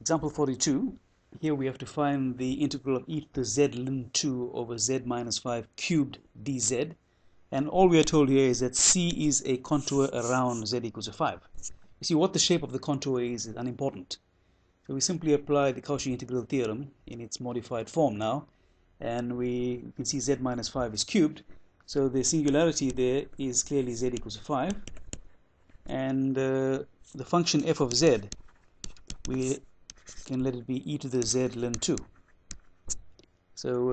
Example 42, here we have to find the integral of e to the z ln 2 over z minus 5 cubed dz. And all we are told here is that C is a contour around z equals to 5. You see, what the shape of the contour is is unimportant. So we simply apply the Cauchy integral theorem in its modified form now. And we can see z minus 5 is cubed. So the singularity there is clearly z equals to 5. And uh, the function f of z, we can let it be e to the z ln 2. So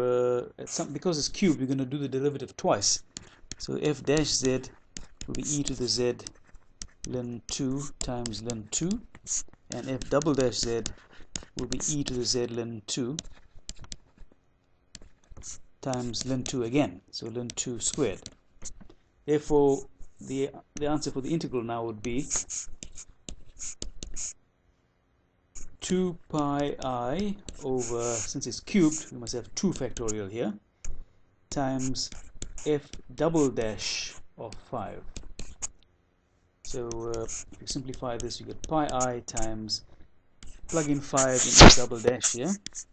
uh, some, because it's cubed, we're going to do the derivative twice. So f dash z will be e to the z ln 2 times ln 2 and f double dash z will be e to the z ln 2 times ln 2 again so ln 2 squared therefore the the answer for the integral now would be 2 pi i over, since it's cubed, we must have 2 factorial here, times f double dash of 5. So uh, if you simplify this, you get pi i times, plug in 5 into double dash here. So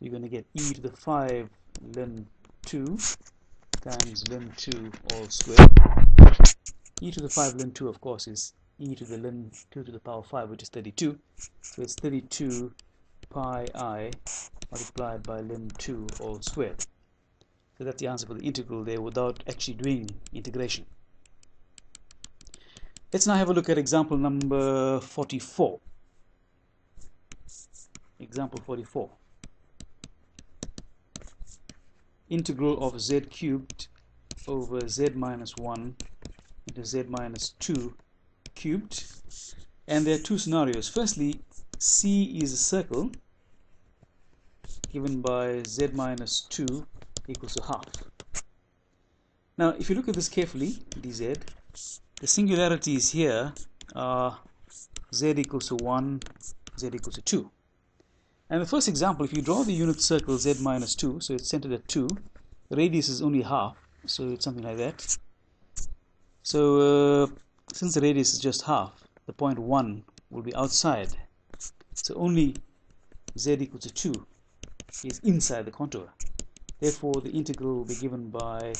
you're going to get e to the 5 ln 2 times ln 2 all squared. e to the 5 ln 2, of course, is e to the ln 2 to the power 5 which is 32 so it's 32 pi i multiplied by ln 2 all squared so that's the answer for the integral there without actually doing integration. Let's now have a look at example number 44 example 44 integral of z cubed over z minus 1 into z minus 2 cubed and there are two scenarios. Firstly C is a circle given by z minus 2 equals to half. Now if you look at this carefully dz the singularities here are z equals to 1 z equals to 2 and the first example if you draw the unit circle z minus 2 so it's centered at 2 the radius is only half so it's something like that. So uh, since the radius is just half, the point 1 will be outside. So only z equal to 2 is inside the contour. Therefore, the integral will be given by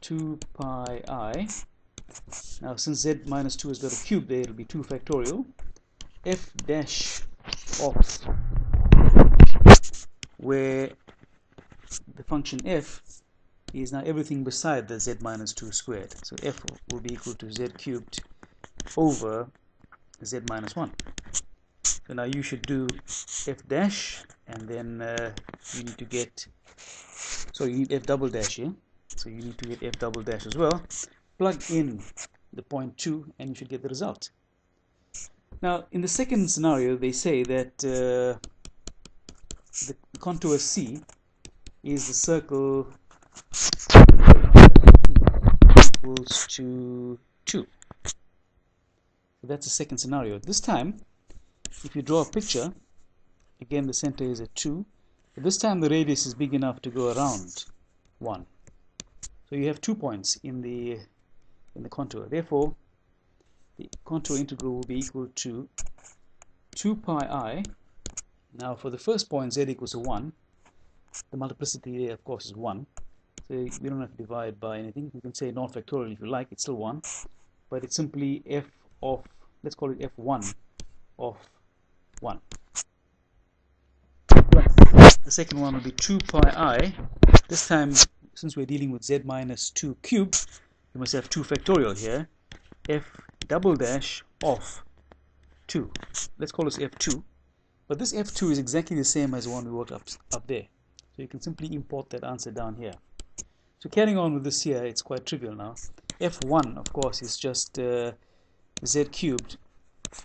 2 pi i. Now, since z minus 2 has got a cube there, it will be 2 factorial. f dash of where the function f is now everything beside the z minus 2 squared. So f will be equal to z cubed over z minus 1. So now you should do f dash and then uh, you need to get, so you need f double dash here. So you need to get f double dash as well. Plug in the point 2 and you should get the result. Now in the second scenario they say that uh, the contour C is the circle equals to 2 that's the second scenario. This time, if you draw a picture, again the center is at 2. But this time the radius is big enough to go around 1. So you have two points in the in the contour. Therefore, the contour integral will be equal to 2 pi i. Now for the first point z equals to 1, the multiplicity there of course is 1. So we don't have to divide by anything. You can say nought factorial if you like, it's still 1. But it's simply f of let's call it f1 of 1 the second one will be 2 pi i. This time since we're dealing with z minus 2 cubed we must have 2 factorial here. F double dash of 2 let's call this f2 but this f2 is exactly the same as the one we worked up, up there. So you can simply import that answer down here. So carrying on with this here it's quite trivial now. F1 of course is just uh, z cubed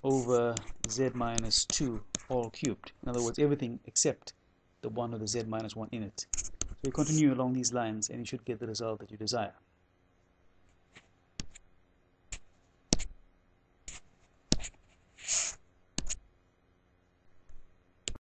over z minus 2 all cubed. In other words, everything except the 1 or the z minus 1 in it. So you continue along these lines and you should get the result that you desire.